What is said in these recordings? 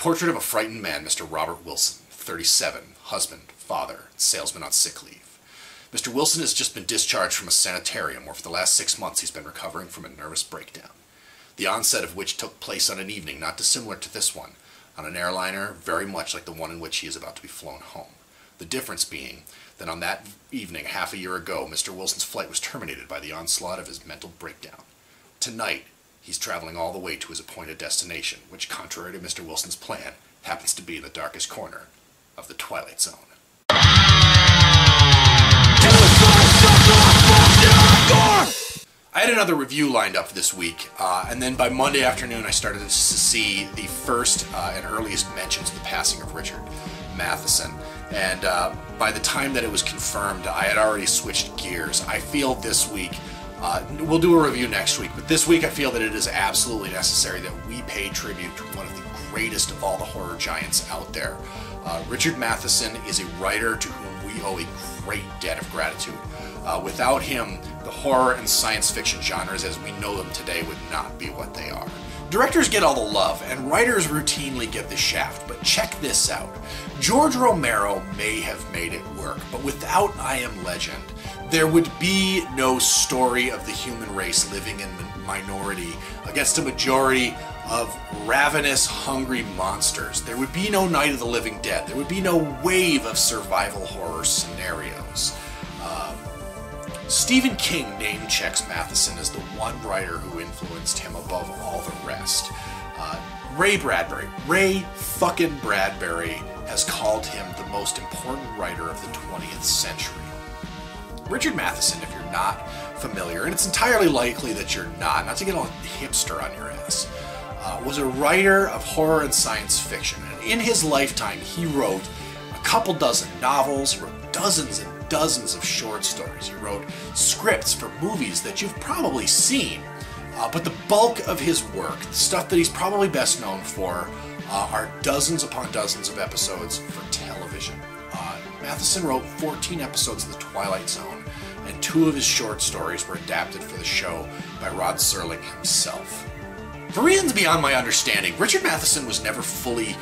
Portrait of a frightened man, Mr. Robert Wilson, 37, husband, father, salesman on sick leave. Mr. Wilson has just been discharged from a sanitarium where for the last six months he's been recovering from a nervous breakdown, the onset of which took place on an evening not dissimilar to this one, on an airliner very much like the one in which he is about to be flown home. The difference being that on that evening, half a year ago, Mr. Wilson's flight was terminated by the onslaught of his mental breakdown. Tonight, He's traveling all the way to his appointed destination, which, contrary to Mr. Wilson's plan, happens to be in the darkest corner of the Twilight Zone. I had another review lined up this week, uh, and then by Monday afternoon I started to see the first uh, and earliest mentions of the passing of Richard Matheson. And uh, by the time that it was confirmed, I had already switched gears. I feel this week uh, we'll do a review next week, but this week I feel that it is absolutely necessary that we pay tribute to one of the greatest of all the horror giants out there. Uh, Richard Matheson is a writer to whom we owe a great debt of gratitude. Uh, without him, the horror and science fiction genres as we know them today would not be what they are. Directors get all the love, and writers routinely get the shaft, but check this out. George Romero may have made it work, but without I Am Legend, there would be no story of the human race living in minority against a majority of ravenous, hungry monsters. There would be no Night of the Living Dead. There would be no wave of survival horror scenarios. Uh, Stephen King name checks Matheson as the one writer who influenced him above all the rest. Uh, Ray Bradbury, Ray fucking Bradbury, has called him the most important writer of the 20th century. Richard Matheson, if you're not familiar, and it's entirely likely that you're not, not to get all hipster on your ass, uh, was a writer of horror and science fiction. And in his lifetime, he wrote a couple dozen novels, wrote dozens and dozens of short stories. He wrote scripts for movies that you've probably seen. Uh, but the bulk of his work, the stuff that he's probably best known for, uh, are dozens upon dozens of episodes for television. Uh, Matheson wrote 14 episodes of The Twilight Zone, and two of his short stories were adapted for the show by Rod Serling himself. For reasons beyond my understanding, Richard Matheson was never fully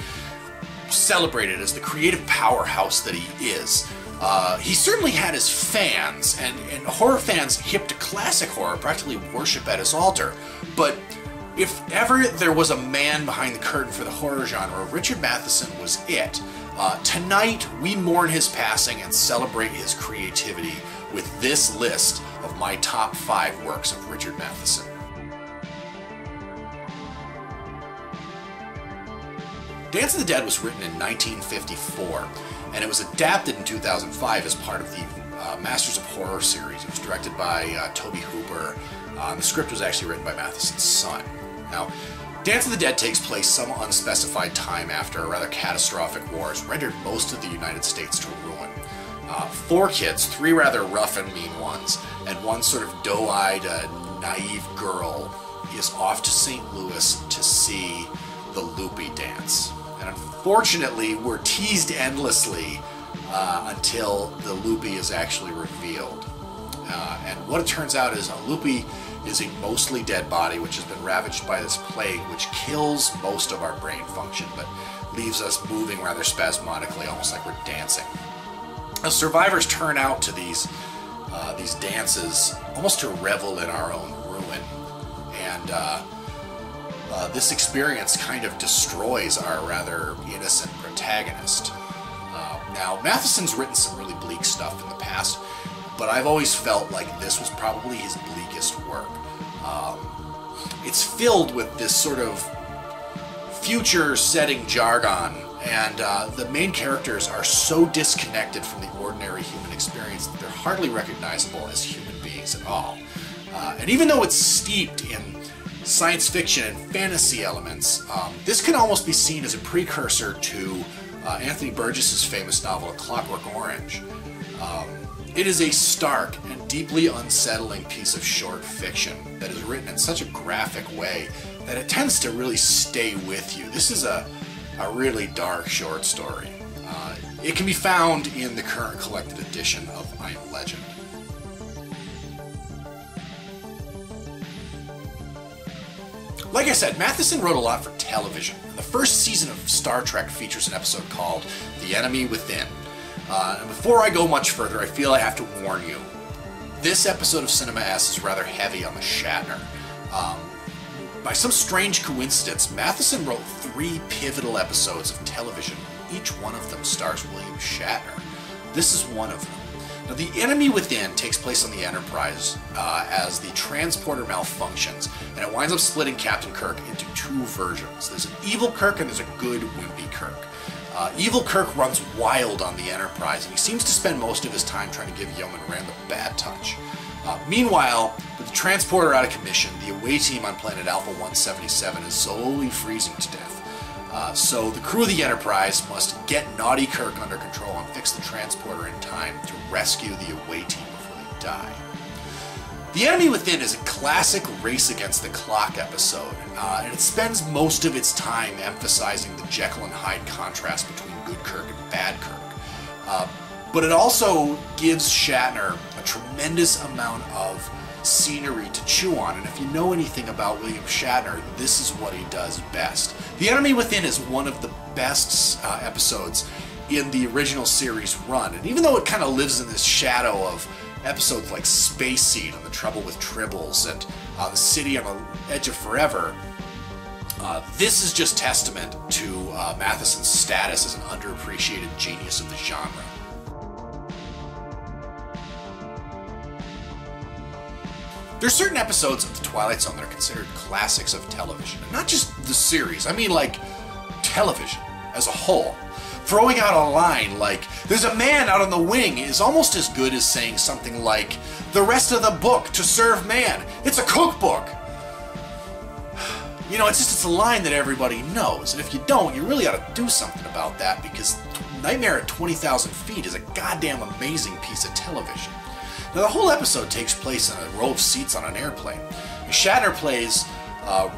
celebrated as the creative powerhouse that he is. Uh, he certainly had his fans, and, and horror fans hip to classic horror practically worship at his altar. But if ever there was a man behind the curtain for the horror genre, Richard Matheson was it. Uh, tonight, we mourn his passing and celebrate his creativity with this list of my top five works of Richard Matheson. Dance of the Dead was written in 1954, and it was adapted in 2005 as part of the uh, Masters of Horror series. It was directed by uh, Tobe Hooper. Uh, the script was actually written by Matheson's son. Now, Dance of the Dead takes place some unspecified time after a rather catastrophic war has rendered most of the United States to ruin. Uh, four kids, three rather rough and mean ones, and one sort of doe-eyed, uh, naive girl is off to St. Louis to see the Loopy dance. And unfortunately, we're teased endlessly uh, until the Loopy is actually revealed. Uh, and what it turns out is a Loopy is a mostly dead body which has been ravaged by this plague which kills most of our brain function but leaves us moving rather spasmodically, almost like we're dancing. As survivors turn out to these uh, these dances almost to revel in our own ruin, and uh, uh, this experience kind of destroys our rather innocent protagonist. Uh, now, Matheson's written some really bleak stuff in the past, but I've always felt like this was probably his bleakest work. Um, it's filled with this sort of future setting jargon and uh, the main characters are so disconnected from the ordinary human experience that they're hardly recognizable as human beings at all. Uh, and even though it's steeped in science fiction and fantasy elements, um, this can almost be seen as a precursor to uh, Anthony Burgess's famous novel, A Clockwork Orange. Um, it is a stark and deeply unsettling piece of short fiction that is written in such a graphic way that it tends to really stay with you. This is a a really dark short story. Uh, it can be found in the current collected edition of I Am Legend. Like I said, Matheson wrote a lot for television. The first season of Star Trek features an episode called The Enemy Within. Uh, and before I go much further, I feel I have to warn you. This episode of Cinema S is rather heavy on the Shatner. Um, by some strange coincidence, Matheson wrote three pivotal episodes of television. Each one of them stars William Shatner. This is one of them. Now, The Enemy Within takes place on the Enterprise uh, as the transporter malfunctions, and it winds up splitting Captain Kirk into two versions. There's an evil Kirk and there's a good, wimpy Kirk. Uh, evil Kirk runs wild on the Enterprise, and he seems to spend most of his time trying to give Yeoman Rand the bad touch. Uh, meanwhile, the transporter out of commission, the away team on planet Alpha 177 is slowly freezing to death. Uh, so the crew of the Enterprise must get Naughty Kirk under control and fix the transporter in time to rescue the away team before they die. The Enemy Within is a classic race against the clock episode, uh, and it spends most of its time emphasizing the Jekyll and Hyde contrast between good Kirk and bad Kirk. Uh, but it also gives Shatner a tremendous amount of scenery to chew on. And if you know anything about William Shatner, this is what he does best. The Enemy Within is one of the best uh, episodes in the original series run. And even though it kind of lives in this shadow of episodes like Space Seed and The Trouble with Tribbles and uh, The City on the Edge of Forever, uh, this is just testament to uh, Matheson's status as an underappreciated genius of the genre. There are certain episodes of The Twilight Zone that are considered classics of television. Not just the series, I mean like television as a whole. Throwing out a line like, there's a man out on the wing is almost as good as saying something like, the rest of the book to serve man. It's a cookbook. You know, it's just it's a line that everybody knows. And if you don't, you really ought to do something about that because Nightmare at 20,000 Feet is a goddamn amazing piece of television. Now, the whole episode takes place in a row of seats on an airplane. Shatner plays uh,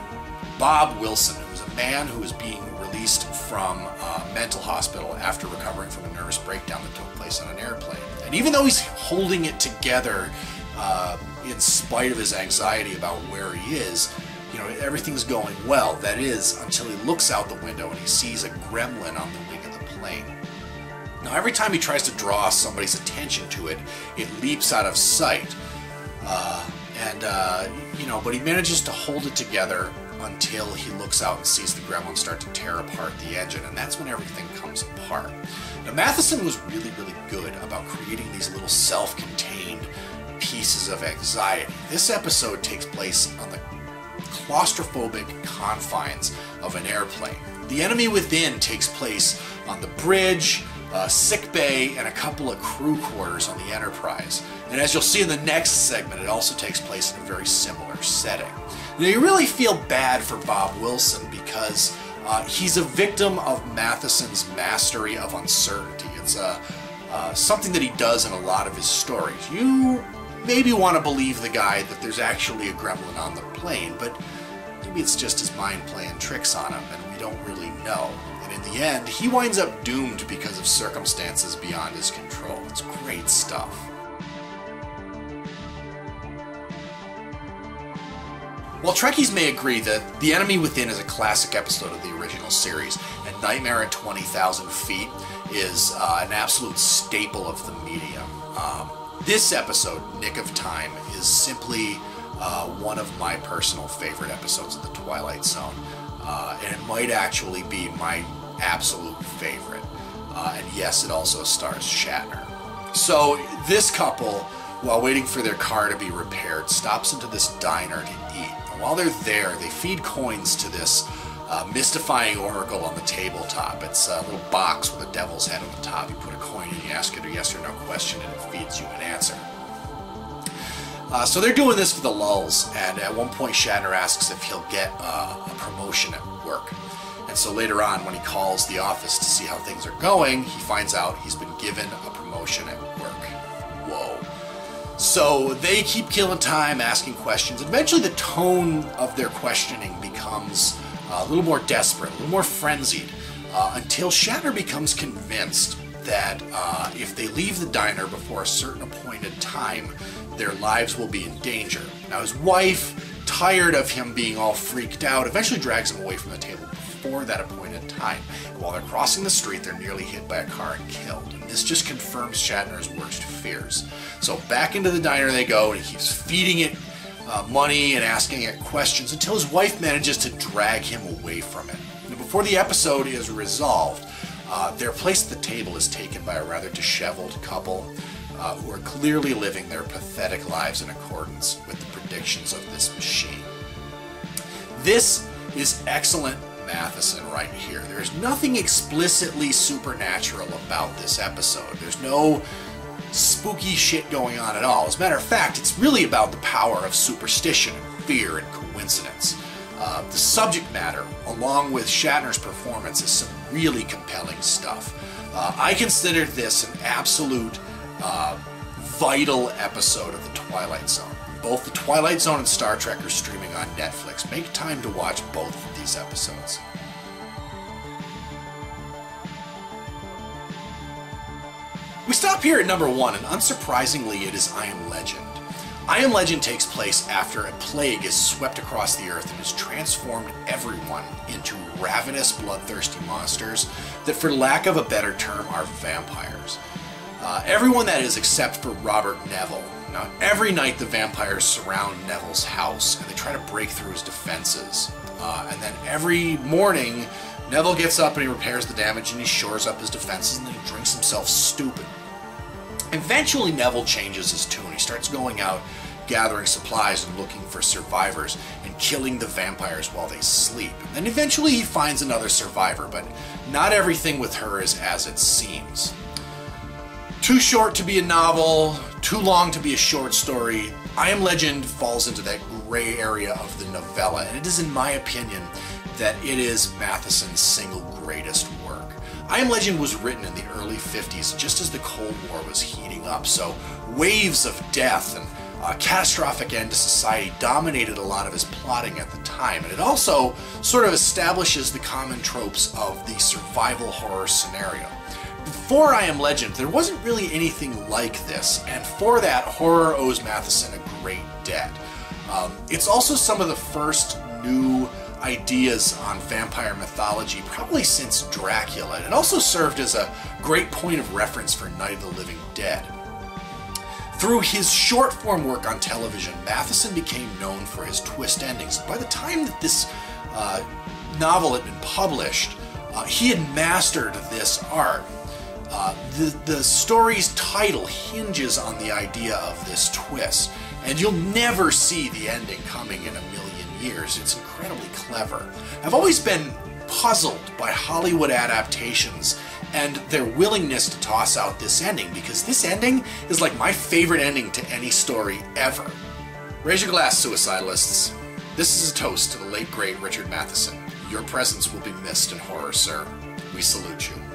Bob Wilson, who's a man who is being released from a mental hospital after recovering from a nervous breakdown that took place on an airplane. And even though he's holding it together uh, in spite of his anxiety about where he is, you know, everything's going well. That is, until he looks out the window and he sees a gremlin on the wing of the plane. Now, every time he tries to draw somebody's attention to it, it leaps out of sight. Uh, and, uh, you know, but he manages to hold it together until he looks out and sees the gremlin start to tear apart the engine, and that's when everything comes apart. Now, Matheson was really, really good about creating these little self contained pieces of anxiety. This episode takes place on the claustrophobic confines of an airplane. The enemy within takes place on the bridge, uh, sick bay, and a couple of crew quarters on the Enterprise. And as you'll see in the next segment, it also takes place in a very similar setting. Now, you really feel bad for Bob Wilson because uh, he's a victim of Matheson's mastery of uncertainty. It's uh, uh, something that he does in a lot of his stories. You maybe want to believe the guy that there's actually a gremlin on the plane, but maybe it's just his mind playing tricks on him, and we don't really know. The end, he winds up doomed because of circumstances beyond his control. It's great stuff. While Trekkies may agree that The Enemy Within is a classic episode of the original series, and Nightmare at 20,000 Feet is uh, an absolute staple of the medium, um, this episode, Nick of Time, is simply uh, one of my personal favorite episodes of The Twilight Zone. Uh, and it might actually be my absolute favorite. Uh, and yes, it also stars Shatner. So this couple, while waiting for their car to be repaired, stops into this diner to eat. And while they're there, they feed coins to this uh, mystifying oracle on the tabletop. It's a little box with a devil's head on the top. You put a coin in, you ask it a yes or no question, and it feeds you an answer. Uh, so they're doing this for the lulls, and at one point Shatner asks if he'll get uh, a promotion at work. And so later on, when he calls the office to see how things are going, he finds out he's been given a promotion at work. Whoa. So they keep killing time asking questions. Eventually, the tone of their questioning becomes a little more desperate, a little more frenzied, uh, until Shatner becomes convinced that uh, if they leave the diner before a certain appointed time, their lives will be in danger. Now, his wife tired of him being all freaked out, eventually drags him away from the table before that appointed time. While they're crossing the street, they're nearly hit by a car and killed. And this just confirms Shatner's worst fears. So back into the diner they go, and he keeps feeding it uh, money and asking it questions until his wife manages to drag him away from it. And before the episode is resolved, uh, their place at the table is taken by a rather disheveled couple uh, who are clearly living their pathetic lives in accordance with the predictions of this machine. This is excellent Matheson right here. There's nothing explicitly supernatural about this episode. There's no spooky shit going on at all. As a matter of fact, it's really about the power of superstition and fear and coincidence. Uh, the subject matter, along with Shatner's performance, is some really compelling stuff. Uh, I consider this an absolute uh, vital episode of The Twilight Zone. Both The Twilight Zone and Star Trek are streaming on Netflix. Make time to watch both of these episodes. We stop here at number one, and unsurprisingly, it is I Am Legend. I Am Legend takes place after a plague is swept across the earth and has transformed everyone into ravenous, bloodthirsty monsters that, for lack of a better term, are vampires. Uh, everyone that is except for Robert Neville. Now, every night the vampires surround Neville's house and they try to break through his defenses. Uh, and then every morning, Neville gets up and he repairs the damage and he shores up his defenses and then he drinks himself stupid. Eventually, Neville changes his tune. He starts going out, gathering supplies and looking for survivors and killing the vampires while they sleep. And then eventually he finds another survivor, but not everything with her is as it seems. Too short to be a novel, too long to be a short story. I Am Legend falls into that gray area of the novella, and it is, in my opinion, that it is Matheson's single greatest work. I Am Legend was written in the early 50s, just as the Cold War was heating up, so waves of death and a catastrophic end to society dominated a lot of his plotting at the time, and it also sort of establishes the common tropes of the survival horror scenario. Before I Am Legend, there wasn't really anything like this, and for that, horror owes Matheson a great debt. Um, it's also some of the first new ideas on vampire mythology, probably since Dracula. and It also served as a great point of reference for Night of the Living Dead. Through his short form work on television, Matheson became known for his twist endings. By the time that this uh, novel had been published, uh, he had mastered this art. Uh, the, the story's title hinges on the idea of this twist, and you'll never see the ending coming in a million years. It's incredibly clever. I've always been puzzled by Hollywood adaptations and their willingness to toss out this ending because this ending is like my favorite ending to any story ever. Raise your glass, suicidalists. This is a toast to the late great Richard Matheson. Your presence will be missed in horror, sir. We salute you.